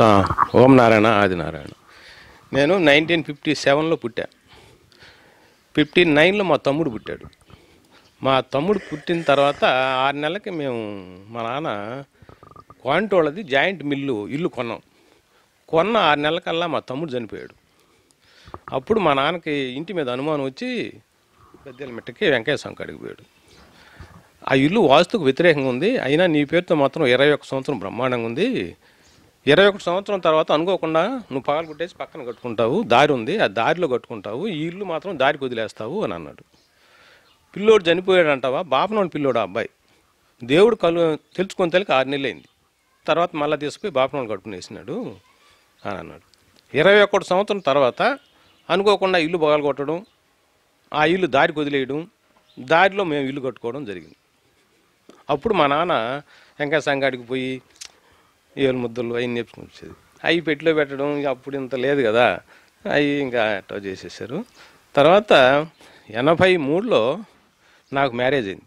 ఓం నారాయణ ఆదినారాయణ నేను nineteen fifty సెవెన్లో పుట్టా. Fifty నైన్లో మా తమ్ముడు పుట్టాడు. మా తమ్ముడు పుట్టిన తర్వాత ఆరు నెలలకి మేము మా నాన్న క్వాంటోళ్ళది జాయింట్ మిల్లు ఇల్లు కొన్నాం. కొన్న ఆరు నెలలకల్లా మా తమ్ముడు చనిపోయాడు. అప్పుడు మా నాన్నకి ఇంటి మీద అనుమానం వచ్చి పెద్దల మిట్టకి వెంకటేశ్వరం కాడికి పోయాడు ఆ ఇల్లు వాస్తుకు వ్యతిరేకంగా ఉంది. అయినా నీ పేరుతో మాత్రం ఇరవై ఒక్క సంవత్సరం బ్రహ్మాండంగా ఉంది. ఇరవై ఒకటి సంవత్సరం తర్వాత అనుకోకుండా నువ్వు పగలు కొట్టేసి పక్కన కట్టుకుంటావు దారి ఉంది ఆ దారిలో కట్టుకుంటావు ఈ ఇల్లు మాత్రం దారికి వదిలేస్తావు అని అన్నాడు. పిల్లోడు చనిపోయాడు అంటావా? బాపనోడు పిల్లోడు అబ్బాయి? దేవుడు కలు తెలుసుకొని తెలియక ఆరు నెలలు అయింది తర్వాత మళ్ళీ తీసుకుపోయి బాపనోడు కట్టుకుని వేసినాడు అని అన్నాడు. ఇరవై ఒకటి సంవత్సరం తర్వాత అనుకోకుండా ఇల్లు పగలు కొట్టడం ఆ ఇల్లు దారికి వదిలేయడం దారిలో మేము ఇల్లు కట్టుకోవడం జరిగింది. అప్పుడు మా నాన్న వెంకట సంగాడికి పోయి ఏలు ముద్దలు అవి నేర్చుకుని వచ్చేది. అవి పెట్టిలో పెట్టడం అప్పుడు ఇంత లేదు కదా అవి ఇంకా అట్లా చేసేసారు. తర్వాత ఎనభై మూడులో నాకు మ్యారేజ్ అయింది.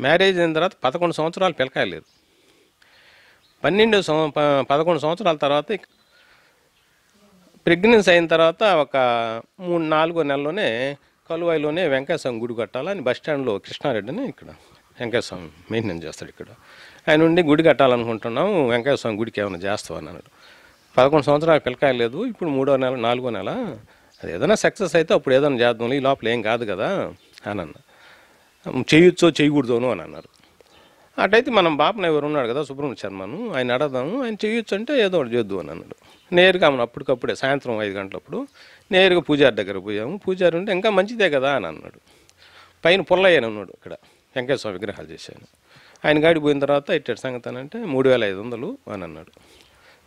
మ్యారేజ్ అయిన తర్వాత పదకొండు సంవత్సరాలు పిల్లకాయలేరు పన్నెండు సంవ పదకొండు సంవత్సరాల తర్వాత ప్రెగ్నెన్సీ అయిన తర్వాత ఒక మూడు నాలుగో నెలలోనే కలువాయిలోనే వెంకటస్వామి గుడి కట్టాలని బస్ స్టాండ్లో కృష్ణారెడ్డిని ఇక్కడ వెంకటస్వామి మెయింటెనెన్స్ చేస్తాడు ఇక్కడ. ఆయన ఉండి గుడి కట్టాలనుకుంటున్నాము వెంకటస్వామి గుడికి ఏమైనా చేస్తావు అని అన్నాడు. పదకొండు సంవత్సరాలు పిల్లకాయ లేదు ఇప్పుడు మూడో నెల నాలుగో నెల. అది ఏదైనా సక్సెస్ అయితే అప్పుడు ఏదైనా చేద్దాం ఈ లోపల ఏం కాదు కదా అని అన్న చేయొచ్చో చేయకూడదోను అని అన్నారు. అటైతే మనం బాపన ఎవరు ఉన్నాడు కదా సుబ్రహ్మణ్య శర్మను ఆయన అడదాము ఆయన చేయొచ్చు అంటే ఏదో ఒకటి చేద్దు అని అన్నాడు. నేరుగా మనం అప్పటికప్పుడే సాయంత్రం ఐదు గంటలప్పుడు నేరుగా పూజారి దగ్గర పోయాము. పూజారి ఉంటే ఇంకా మంచిదే కదా అని అన్నాడు. పైన పుల్లయ్యని ఉన్నాడు ఇక్కడ వెంకటేశ్వర విగ్రహాలు చేశాను ఆయన గాడి పోయిన తర్వాత ఇట్టటి సంగతి అని అంటే మూడు వేల ఐదు వందలు అని అన్నాడు.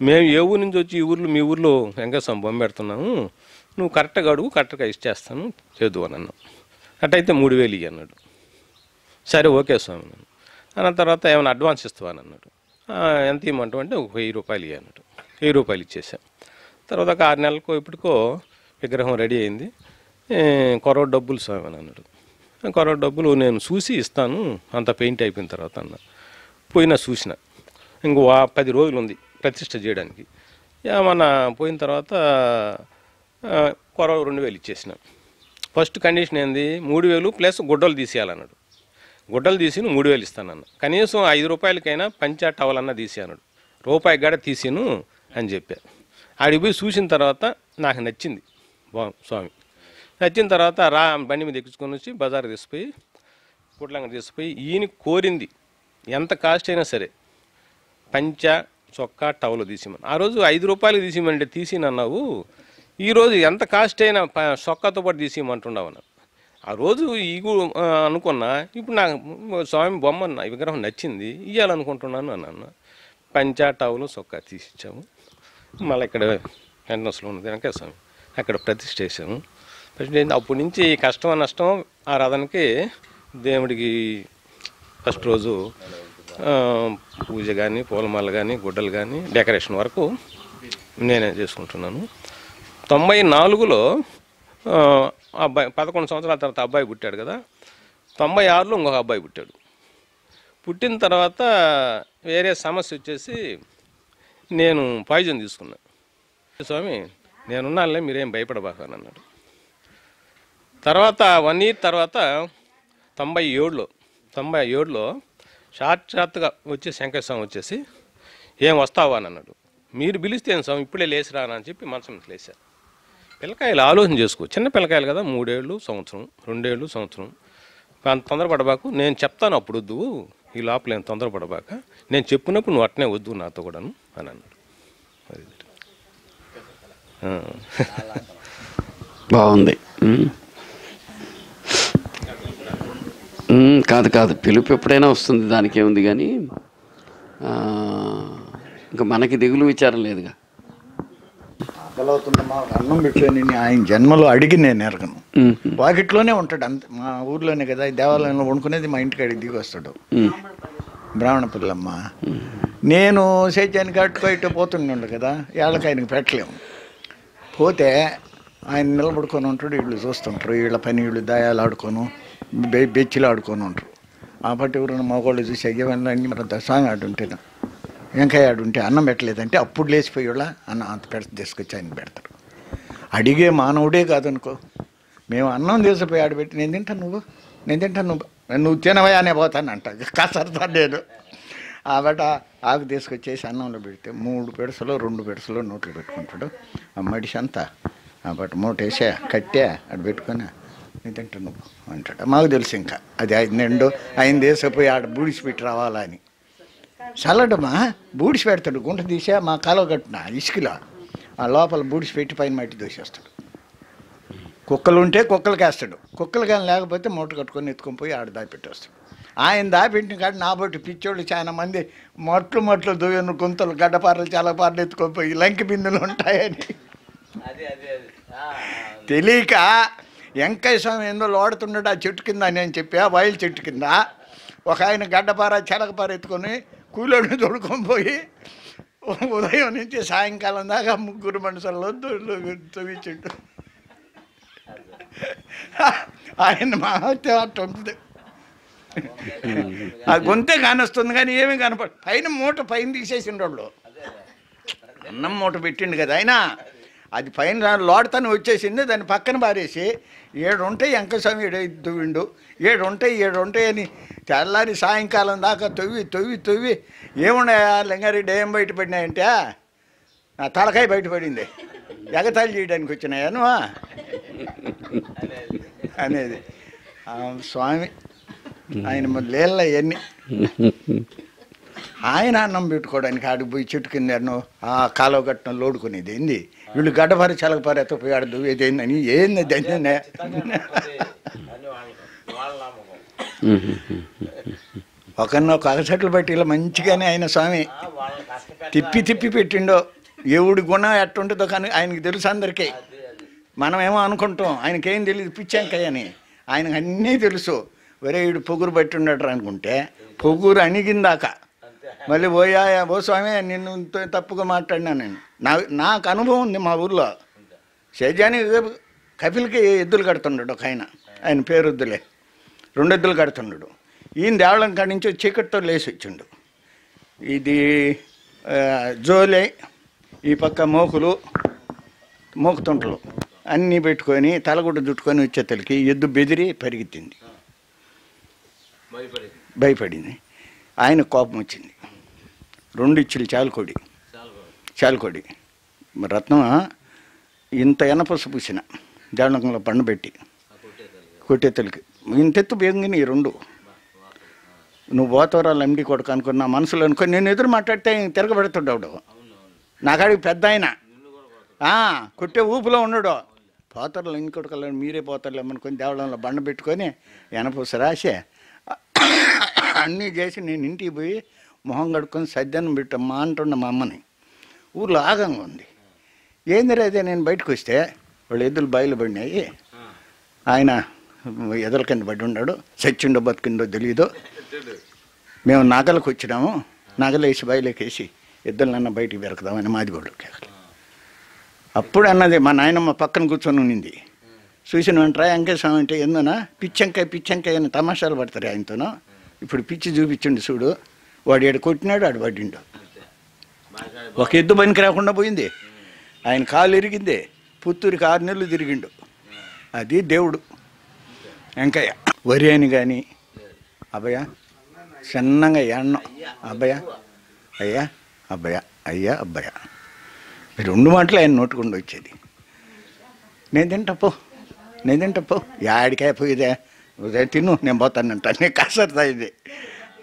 మేము ఏ ఊరు నుంచి వచ్చి ఈ ఊర్లో మీ ఊర్లో వెంకటేశ్వరం బొమ్మ పెడుతున్నాము నువ్వు కరెక్ట్గా అడుగు కరెక్ట్గా ఇచ్చేస్తాను చేదు అని అన్నాం. అట్టయితే మూడు వేలు ఇవి అన్నాడు. సరే ఓకే స్వామి అన్న తర్వాత ఏమైనా అడ్వాన్స్ ఇస్తావని అని అన్నాడు. ఎంత ఇవ్వమంటావు అంటే ఒక వెయ్యి రూపాయలు ఇవి అన్నాడు. వెయ్యి రూపాయలు ఇచ్చేసాం. తర్వాత ఒక ఆరు నెలలకో ఇప్పటికో విగ్రహం రెడీ అయింది. కొరవ డబ్బులు స్వామి అని అన్నాడు. కొరవ డబ్బులు నేను చూసి ఇస్తాను అంత పెయింట్ అయిపోయిన తర్వాత అన్న. పోయినా చూసిన. ఇంకో పది రోజులు ఉంది ప్రతిష్ట చేయడానికి. ఏమన్నా పోయిన తర్వాత కొర కొరవ రెండు వేలు ఇచ్చేసిన. ఫస్ట్ కండిషన్ ఏంది? మూడు వేలు ప్లస్ గుడ్డలు తీసేయాలన్నాడు. గుడ్డలు తీసి మూడు వేలు ఇస్తానన్న. కనీసం ఐదు రూపాయలకైనా పంచా టవల్ అన్న తీసి అన్నాడు రూపాయి గడ తీసిను అని చెప్పా. ఆడికి పోయి చూసిన తర్వాత నాకు నచ్చింది. బా స్వామి. నచ్చిన తర్వాత రా బండి మీద ఎక్కించుకొని వచ్చి బజార్ తీసుకుపోయి పుట్లంగా తీసుకుపోయి ఈయన కోరింది ఎంత కాస్ట్ అయినా సరే. పంచ చొక్కా టవలు తీసిమని. ఆ రోజు ఐదు రూపాయలు తీసిమంటే తీసినన్నావు ఈరోజు ఎంత కాస్ట్ అయినా ప- చొక్కాతో పాటు తీసిమంటున్నావు అన్న ఆ రోజు ఇగు అనుకున్నా ఇప్పుడు నాకు స్వామి బొమ్మ నా విగ్రహం నచ్చింది ఇవ్వాలనుకుంటున్నాను అని అన్న పంచ టవలు చొక్కా తీసిచ్చాము. మళ్ళీ ఇక్కడ ఎండస్లో ఉన్నది వెనక స్వామి అక్కడ ప్రతిష్ఠ చేసాము ప్రతిష్ఠ అప్పటి నుంచి కష్టం నష్టం ఆ రథానికి దేవుడికి ఫస్ట్ రోజు పూజ కానీ పూలమాల కానీ గుడ్డలు కానీ డెకరేషన్ వరకు నేనే చేసుకుంటున్నాను. తొంభై నాలుగులో అబ్బాయి పదకొండు సంవత్సరాల తర్వాత అబ్బాయి పుట్టాడు కదా. తొంభై ఆరులో ఇంకొక అబ్బాయి పుట్టాడు. పుట్టిన తర్వాత వేరే సమస్య వచ్చేసి నేను పాయిజన్ తీసుకున్నాను స్వామి నేనున్నానులే మీరేం భయపడబాకని అన్నాడు. తర్వాత వన్ ఇయర్ తర్వాత తొంభై ఏడులో తొంభై ఏడులో సాక్షాత్గా వచ్చి శంకరస్వామి వచ్చేసి ఏం వస్తావా? అని అన్నాడు. మీరు పిలిస్తే స్వామి? ఇప్పుడే లేచిరా అని చెప్పి మంచం లేచారు పిల్లకాయలు ఆలోచన చేసుకో. చిన్న పిల్లకాయలు కదా మూడేళ్ళు సంవత్సరం రెండేళ్ళు సంవత్సరం. అంత తొందరపడబాకు. నేను చెప్తాను అప్పుడు వద్దు ఈ లోపల నేను తొందరపడబాక. నేను చెప్పినప్పుడు నువ్వు అట్నే వద్దు నాతో కూడాను అని అన్నాడు. బాగుంది. కాదు కాదు. పిలుపు ఎప్పుడైనా వస్తుంది దానికి ఏముంది కానీ ఇంకా మనకి దిగులు విచారం లేదుగా. అన్నం పెట్టలేని ఆయన జన్మలో అడిగి నేను ఎరగను. వాకిట్లోనే ఉంటాడు అంతే. మా ఊర్లోనే కదా దేవాలయంలో వండుకునేది మా ఇంటికి అడిగి దిగి వస్తాడు బ్రాహ్మణ పిల్లమ్మ. నేను సేద్యానికి అట్టుకో ఇటు పోతుండే కదా ఏళ్ళకి ఆయనకి పెట్టలేము. పోతే ఆయన నిలబడుకొని ఉంటాడు వీళ్ళు చూస్తుంటారు వీళ్ళ పని వీళ్ళు దయాలు ఆడుకోను బె బెచ్చిలు ఆడుకొని ఉంటారు ఆ పట్టి ఎవరైనా మగవాళ్ళు చూసి అయ్యవన్నీ మన దశాంగ ఆడుంటేనా వెంకయ్య ఆడుంటే అన్నం పెట్టలేదంటే అప్పుడు లేచిపోయేళ్ళ అన్న అంత పెడత తీసుకొచ్చి ఆయన పెడతారు. అడిగే మానవుడే కాదనుకో. మేము అన్నం తీసిపోయి ఆడబెట్టి నేను తింటాను నువ్వు? నేను తింటాను నువ్వు? నువ్వు తినవయానే పోతాను అంట. కసరతా నేను. ఆబట ఆకు తీసుకొచ్చేసి అన్నంలో పెడితే మూడు పెడసలో రెండు పెడసలో నోట్లు పెట్టుకుంటాడు. ఆ మడిషి అంతా? ఆబట మూట వేసా కట్టా అటు పెట్టుకొని నేను తింటాను నువ్వు అంటాడు. మాకు తెలుసు ఇంకా. అది ఐదు నిండు ఆయన దేశపోయి ఆడ బూడిసి పెట్టి రావాలా అని. చల్లడమా బూడిసి పెడతాడు. గుంట తీసా మా కాలువ కట్టిన ఇసుకలో. ఆ లోపల బూడిసి పెట్టి పైన మట్టి దోసేస్తాడు. కుక్కలు ఉంటే కుక్కలకి వేస్తాడు. కుక్కలు కానీ లేకపోతే మూట కట్టుకొని ఎత్తుకొని పోయి ఆడ దాపెట్టేస్తాడు. ఆయన దాపెట్టిన కాడ నా బట్టి పిచ్చోళ్ళు చాలా మంది మొట్లు మొట్లు దువ్వెను గుంతలు గడ్డపారలు చాలా పారలు ఎత్తుకొని పోయి లంకి బిందులు ఉంటాయని. తెలియక వెంకయ్య స్వామి ఏందో లోడుతుండడు ఆ చెట్టు కింద నేను చెప్పి ఆ వైల్ చెట్టు కింద. ఒక ఆయన గడ్డపార చెలకపార ఎత్తుకొని కూలోడిని తోడుకొని పోయి ఉదయం నుంచి సాయంకాలం దాకా ముగ్గురు మనుషుల్లో తవ్వించుంటు ఆయన మహత్యం అట్ట ఉంటుంది ఆ గొంతే కానొస్తుంది కానీ ఏమీ కనపడు పైన మూట పైన తీసేసిండు వాళ్ళు అన్నం మూట పెట్టిండు కదా ఆయన. అది పైన రా- లోడతను వచ్చేసింది దాన్ని పక్కన పారేసి ఏడు ఉంటాయి వెంకస్వామి ఏడు దువ్విండు ఏడు ఉంటాయి అని తెల్లారి సాయంకాలం దాకా తొవ్వి తొవ్వి తొవ్వి ఏమున్నాయా లింగారెడ్డి ఏం బయటపడినాయంటే నా తలకాయ బయటపడింది ఎగతాళి చేయడానికి వచ్చినాయా నువ్వా? అనేది. స్వామి ఆయన లేళ్ళ ఇవన్నీ ఆయన అన్నం పెట్టుకోవడానికి ఆడికి పోయి చెట్టు కింద ఆ కాలువ గట్టం లోడుకునేది ఏంది? వీళ్ళు గడ్డపారి చలకపారి ఎత్త పోయి ఆడ దువ్వేది ఏందని ఏంది దండే ఒకరిని ఒక అగసట్లు పెట్టి ఇలా మంచిగానే ఆయన స్వామి తిప్పి తిప్పి పెట్టిండో. ఎవడి గుణం ఎట్టుంటుందో కానీ ఆయనకి తెలుసు అందరికీ. మనమేమో అనుకుంటాం ఆయనకేం తెలియదు పిచ్చాంకయ్య అని ఆయనకు అన్నీ తెలుసు. ఒరే వీడు పొగురు బట్టి ఉన్నాడు అనుకుంటే పొగురు అణిగిందాక. మళ్ళీ పోయా ఓ స్వామి నిన్ను తప్పుగా మాట్లాడినా నేను. నా నాకు అనుభవం ఉంది మా ఊర్లో. షేజాని కపిల్కి ఎద్దులు కడుతున్నాడు ఒక ఆయన. ఆయన పేరు వద్దులే. రెండు ఎద్దులు కడుతున్నాడు ఈయన దేవళం కాడి నుంచి చీకటితో లేచి వచ్చిండు. ఇది జోలే ఈ పక్క మోకులు మోకుతుంటలు. అన్నీ పెట్టుకొని తలగుడ్డ చుట్టుకొని వచ్చేతలకి ఎద్దు బెదిరి పరిగెత్తింది. భయపడింది. ఆయన కోపం వచ్చింది. రెండు ఇచ్చులు చాలుకోడి. చాలుకోడి. మరి రత్నమా? ఇంత ఎనపసు పూసిన. జానకంలో పండు పెట్టి. కొట్టేతలకి. ఇంతెత్తు బేంగిని ఈ రెండు. నువ్వు పోతవరాలు ఎండి కొడుకు అనుకున్న మనసులో అనుకో నేను ఎదురు మాట్లాడితే తిరగబెడుతుండవుడు తిరగబెడుతుండవు నాకాడికి పెద్ద ఆయన. కొట్టే ఊపులో ఉండడు పోతరలు ఇంకొకరు మీరే పోతరలు ఏమనుకొని దేవళంలో బండ పెట్టుకొని ఎనపూస రాసి. అన్నీ చేసి నేను ఇంటికి పోయి మొహం కడుక్కొని సద్యాన్ని పెట్టమ్మా అంటున్న మా అమ్మని. ఊర్లో ఆగంగా ఉంది. ఏంది అయితే నేను బయటకు వస్తే వాళ్ళు ఎద్దులు బయలు పడినాయి. ఆయన ఎదల కింద పడి ఉన్నాడు చచ్చిండో బతికిండో తెలియదు మేము నగలకు వచ్చినాము. నగలు బయలుకేసి ఎద్దులన్న బయటికి పెరకదామని మాదిగోళ్ళకి అప్పుడు అన్నది మా నాయనమ్మ పక్కన కూర్చొని ఉన్నింది. చూసిన వెంటరా వెంకటస్వామి అంటే ఎందునా పిచ్చంకాయ పిచ్చంకాయ అని తమాషాలు పడతారు ఆయనతోనో? ఇప్పుడు పిచ్చి చూపించండి చూడు. వాడు ఏడు కొట్టినాడు ఆడు పడిండు. ఒక ఎద్దు పనికి రాకుండా పోయింది. ఆయన కాలు ఇరిగింది పుత్తూరికి ఆరు నెలలు తిరిగిండు. అది దేవుడు. వెంకయ్య వరి అని కానీ అబ్బయ్య చిన్నంగా ఎన్నం. అబ్బయ్య అయ్యా అబ్బయ్య అయ్యా అబ్బయ్య. ఈ రెండు మాటలు ఆయన నోటుకుండా వచ్చేది. నేను తింటపో నేను తింటపో యాడికాయ పోయిదే. ఉదయం తిను నేను పోతానంట నేను కసరతా ఇది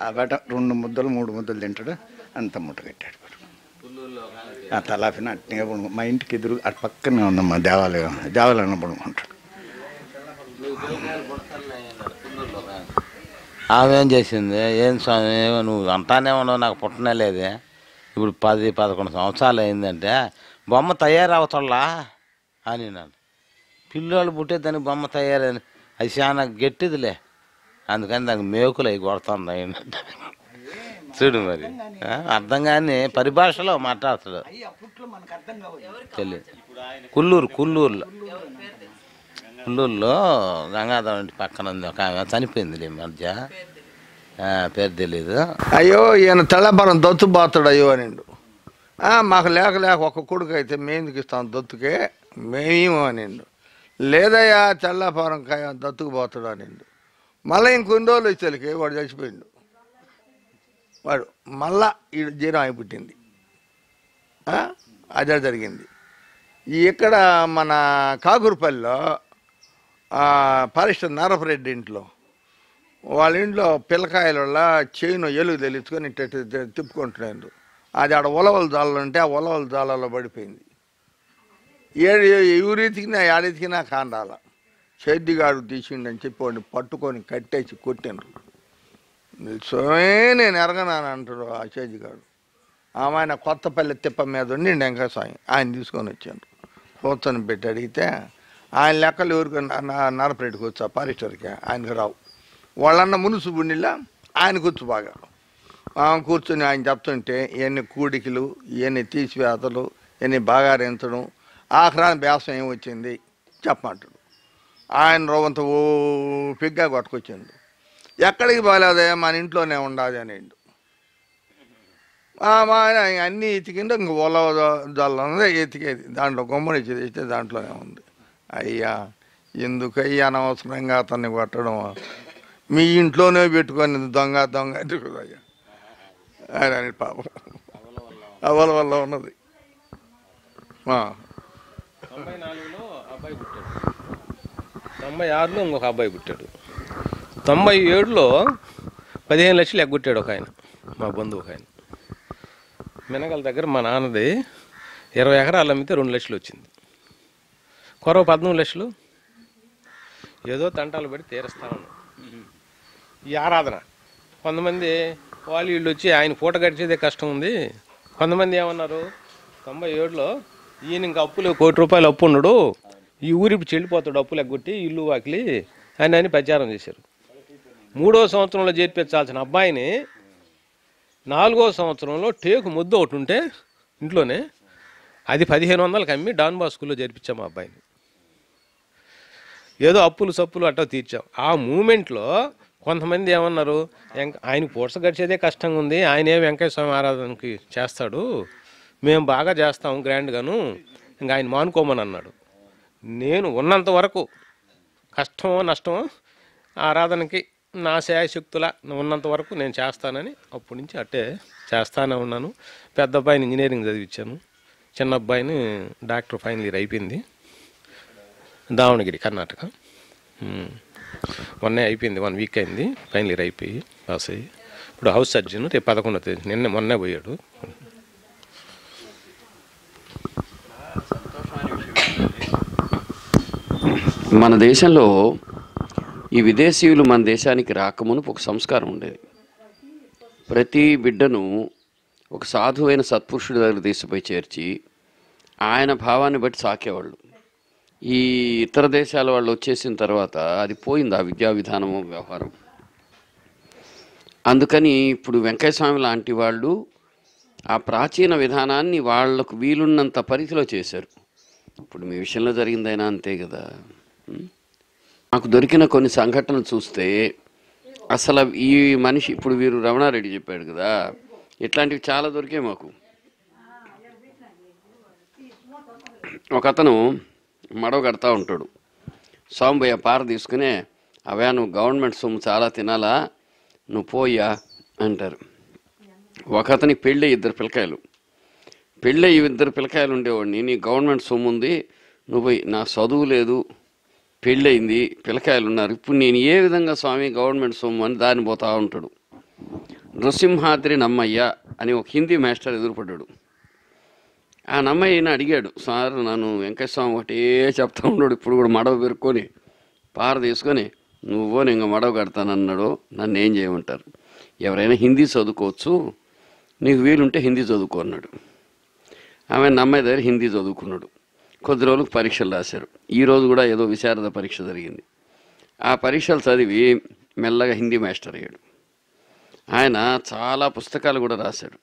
ఆ బట రెండు ముద్దలు మూడు ముద్దలు తింటాడు అంత ముట్ట కట్టాడు. ఆ తలాపిన అట్నే మా ఇంటికి ఎదురు అటు పక్కనే ఉందమ్మా దేవాలయం దేవాలయంలో పడుకుంటాడు ఆమె ఏం చేసింది? ఏం స్వామి నువ్వు అంటానే ఉన్నావు నాకు పుట్టనే లేదే. ఇప్పుడు పది పదకొండు సంవత్సరాలు అయిందంటే బొమ్మ తయారవుతాళ్ళా? అని నన్ను పిల్లోళ్ళు పుట్టే దానికి బొమ్మ తయారైంది అది చాలా గట్టిదిలే. అందుకని దానికి మేకులు అవి కొడుతుంది చూడు మరి. అర్థం కానీ పరిభాషలో మాట్లాడతాడు. తెలియదు కుల్లూరు కుల్లూరులో. కుల్లూరులో గంగాధరం ఇంటి పక్కన ఉంది. ఒక ఆమె చనిపోయింది ఈ మధ్య. పేరు తెలీదు. అయ్యో ఈయన తెల్లబరం దొత్తు అయ్యో అనిండు. మాకు లేక లేక ఒక కొడుకు అయితే మేందుకు ఇస్తాం దొత్తుకే? మేమేమో అనిండు. లేదయ్యా తెల్లపారం కాయ దత్తుకు పోతాడు అనిండు. మళ్ళీ ఇంకొన్ని రోజులు వచ్చేసరికి వాడు చచ్చిపోయిండు. వాడు మళ్ళా ఈ జీరం అయి పుట్టింది. అదే జరిగింది. ఇక్కడ మన కాకురపల్లిలో పరిశ్ర నరపరెడ్డి ఇంట్లో వాళ్ళ ఇంట్లో పిల్లకాయల వల్ల చేను ఎలుగు తెలుసుకొని ఇట్ట తిప్పుకుంటున్నారు అది ఆడ ఉలవల జాలలో ఉంటే ఆ ఉలవల జాలలో పడిపోయింది. ఏడు ఎవరెతికినా ఏడెతికినా కాండాల. చేద్దిగాడు తీసిండని చెప్పి వాడిని పట్టుకొని కట్టేసి కొట్టిండ్రు. నిల్చోనే నేను ఎరగనాను అంటాడు ఆ చేద్దిగాడు ఆమె ఆయన కొత్తపల్లి తిప్ప మీద ఉండి వెంకటస్వామి ఆయన తీసుకొని వచ్చాను కూర్చొని పెట్టి అడిగితే ఆయన లెక్కలు ఎవరికి నరపరెడ్డికి వచ్చా పారిస్టర్కి ఆయనకు రావు. వాళ్ళన్న మునుసు ఆయన కూర్చు బాగా. ఆమె కూర్చొని ఆయన చెప్తుంటే ఇవన్నీ కూడికలు ఇవన్నీ తీసివేతలు ఇవన్నీ బాగా రెంచడం ఆఖరాని వ్యాసం ఏం వచ్చింది చెప్పమంటాడు. ఆయన రోవంత ఓ పిగ్గా కొట్టుకొచ్చిండు. ఎక్కడికి బాగాలేదే మన ఇంట్లోనే ఉండాలి అనిండు. మా ఆయన అన్నీ ఎతికిండు ఇంక ఒల జల్లం ఉంది ఎతికేది దాంట్లో గుమ్మడి చేస్తే దాంట్లోనే ఉంది. అయ్యా ఎందుకయ్యా అనవసరంగా అతన్ని కొట్టడం? మీ ఇంట్లోనే పెట్టుకొని దొంగ దొంగ అయ్యా ఆయన పాపం. అవల వల్ల ఉన్నది. తొంభై నాలుగులో అబ్బాయి పుట్టాడు. తొంభై ఆరులో ఇంకొక అబ్బాయి పుట్టాడు. తొంభై ఏడులో పదిహేను లక్షలు ఎగ్గొట్టాడు ఒక ఆయన మా బంధువు ఒక ఆయన. మినగల దగ్గర మా నాన్నది ఇరవై ఎకరాలు అమ్మితే రెండు లక్షలు వచ్చింది. కొరవ పద్నాలుగు లక్షలు. ఏదో తంటాలు పడి తీరుస్తాను ఈ ఆరాధన. కొంతమంది వాళ్ళు వీళ్ళు వచ్చి ఆయన పూట గడిచేదే కష్టం ఉంది. కొంతమంది ఏమన్నారు? తొంభై ఏడులో ఈయన ఇంకా అప్పులు కోటి రూపాయలు అప్పు ఉన్నాడు ఈ ఊరి చెల్లిపోతాడు అప్పులు ఎగ్గొట్టి ఇల్లు వాకిలి అని అని ప్రచారం చేశారు. మూడో సంవత్సరంలో చేర్పించాల్సిన అబ్బాయిని నాలుగో సంవత్సరంలో టేకు ముద్ద ఒకటి ఉంటే ఇంట్లోనే అది పదిహేను వందలకి అమ్మి డాన్ బాస్కుల్లో చేర్పించాం మా అబ్బాయిని. ఏదో అప్పులు సప్పులు అట్టా తీర్చాం. ఆ మూమెంట్లో కొంతమంది ఏమన్నారు? ఆయన ఆయనకు గడిచేదే కష్టంగా ఉంది. ఆయన ఏ వెంకయ్య స్వామి ఆరాధనకి చేస్తాడు? మేము బాగా చేస్తాం గ్రాండ్గాను. ఇంకా ఆయన మానుకోమని అన్నాడు. నేను ఉన్నంత వరకు కష్టమో నష్టమో ఆరాధనకి నా శాయశక్తుల ఉన్నంత వరకు నేను చేస్తానని అప్పటి నుంచి అట్టే చేస్తానే ఉన్నాను. పెద్ద అబ్బాయిని ఇంజనీరింగ్ చదివించాను చిన్న అబ్బాయిని డాక్టర్ ఫైనల్ ఇయర్ అయిపోయింది. దావణగిరి కర్ణాటక. మొన్నే అయిపోయింది వన్ వీక్ అయింది. ఫైనల్ ఇయర్ అయిపోయి పాస్ అయ్యి. ఇప్పుడు హౌస్ సర్జన్ రేపు పదకొండో తేదీ నిన్న మొన్నే పోయాడు. మన దేశంలో ఈ విదేశీయులు మన దేశానికి రాకమునుపు ఒక సంస్కారం ఉండేది. ప్రతి బిడ్డను ఒక సాధువైన సత్పురుషుడి దగ్గర తీసుకుపోయి చేర్చి ఆయన భావాన్ని బట్టి సాకేవాళ్ళు. ఈ ఇతర దేశాల వాళ్ళు వచ్చేసిన తర్వాత అది పోయింది ఆ విద్యా విధానము వ్యవహారం. అందుకని ఇప్పుడు వెంకయ్యస్వామి లాంటి వాళ్ళు ఆ ప్రాచీన విధానాన్ని వాళ్ళకు వీలున్నంత పరిధిలో చేశారు. ఇప్పుడు మీ విషయంలో జరిగిందైనా అంతే కదా. నాకు దొరికిన కొన్ని సంఘటనలు చూస్తే అసలు ఈ మనిషి ఇప్పుడు వీరు రమణారెడ్డి చెప్పాడు కదా ఇట్లాంటివి చాలా దొరికాయి మాకు. ఒక అతను మడవ కడతా ఉంటాడు. సాంబయ్య పార తీసుకునే అవయా నువ్వు గవర్నమెంట్ సొమ్ము చాలా తినాలా? నువ్వు పోయా అంటారు. ఒక అతనికి పెళ్ళి ఇద్దరు పిల్లకాయలు. పెళ్ళి ఇద్దరు పిల్లకాయలు ఉండేవాడిని నీ గవర్నమెంట్ సొమ్ము ఉంది నువ్వు పోయి నా చదువు లేదు పెళ్ళయింది పిల్లకాయలు ఉన్నారు ఇప్పుడు నేను ఏ విధంగా స్వామి గవర్నమెంట్ సొమ్ము అని దాన్ని పోతా ఉంటాడు? నృసింహాద్రి నమ్మయ్య అని ఒక హిందీ మాస్టర్ ఎదురుపడ్డాడు. ఆ నమ్మయ్యని అడిగాడు సార్ నన్ను వెంకటస్వామి ఒకటే చెప్తా ఉన్నాడు ఇప్పుడు కూడా మడవ పెరుక్కొని పార తీసుకొని నువ్వో నేను మడవ కడతానన్నాడు నన్ను ఏం చేయమంటారు? ఎవరైనా హిందీ చదువుకోవచ్చు నీకు వీలుంటే హిందీ చదువుకో అన్నాడు. ఆమె నమ్మాయి దగ్గర హిందీ చదువుకున్నాడు. కొద్ది రోజులకు పరీక్షలు రాశారు. ఈరోజు కూడా ఏదో విశారద పరీక్ష జరిగింది. ఆ పరీక్షలు చదివి మెల్లగా హిందీ మాస్టర్ అయ్యాడు. ఆయన చాలా పుస్తకాలు కూడా రాశాడు.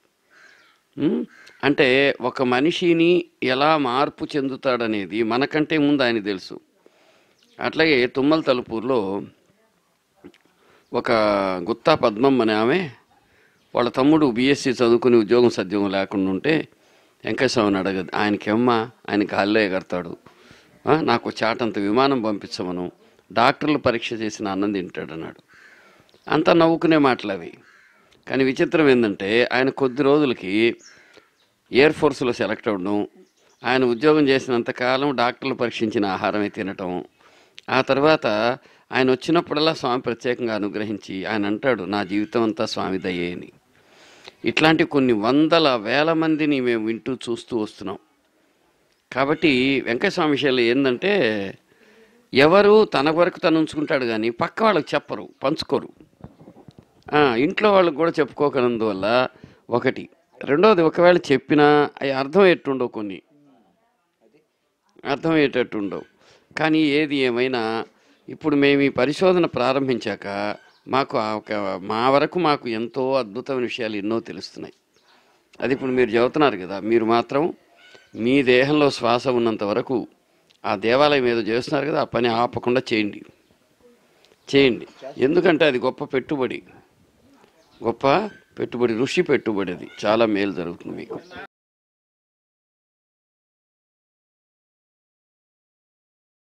అంటే ఒక మనిషిని ఎలా మార్పు చెందుతాడనేది మనకంటే ముందు ఆయన తెలుసు. అట్లాగే తుమ్మల తలుపూరులో ఒక గుత్తా పద్మం అనే ఆమె వాళ్ళ తమ్ముడు బీఎస్సీ చదువుకుని ఉద్యోగం సద్యోగం లేకుండా ఉంటే వెంకటస్వామిని అడగదు ఆయనకేమ్మా ఆయన గాల్లో ఎగరతాడు. నాకు చాటంత విమానం పంపించమను. డాక్టర్లు పరీక్ష చేసిన అన్నం తింటాడు అన్నాడు అంతా నవ్వుకునే మాటలు అవి కానీ విచిత్రం ఏంటంటే ఆయన కొద్ది రోజులకి ఎయిర్ ఫోర్స్లో సెలెక్ట్ అవ్వడం ఆయన ఉద్యోగం చేసినంతకాలం డాక్టర్లు పరీక్షించిన ఆహారమే తినటం. ఆ తర్వాత ఆయన వచ్చినప్పుడల్లా స్వామి ప్రత్యేకంగా అనుగ్రహించి ఆయన అంటాడు నా జీవితం అంతా స్వామి దయ్యే అని. ఇట్లాంటి కొన్ని వందల వేల మందిని మేము వింటూ చూస్తూ వస్తున్నాం. కాబట్టి వెంకటస్వామి శైలి ఏంటంటే ఎవరు తన వరకు తను ఉంచుకుంటాడు కానీ పక్క వాళ్ళకి చెప్పరు పంచుకోరు. ఇంట్లో వాళ్ళకి కూడా చెప్పుకోకనందువల్ల ఒకటి. రెండవది ఒకవేళ చెప్పినా అవి అర్థమయ్యేట్టుండవు కొన్ని. అర్థమయ్యేటట్టు ఉండవు కానీ ఏది ఏమైనా ఇప్పుడు మేము ఈ పరిశోధన ప్రారంభించాక మాకు ఆ ఒక మా వరకు మాకు ఎంతో అద్భుతమైన విషయాలు ఎన్నో తెలుస్తున్నాయి. అది ఇప్పుడు మీరు చెబుతున్నారు కదా మీరు మాత్రం మీ దేహంలో శ్వాస ఉన్నంత వరకు ఆ దేవాలయం ఏదో చేస్తున్నారు కదా ఆ పని ఆపకుండా చేయండి. చేయండి. ఎందుకంటే అది గొప్ప పెట్టుబడి. గొప్ప పెట్టుబడి ఋషి పెట్టుబడి అది. చాలా మేలు జరుగుతుంది మీకు.